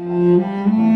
Mm-hmm.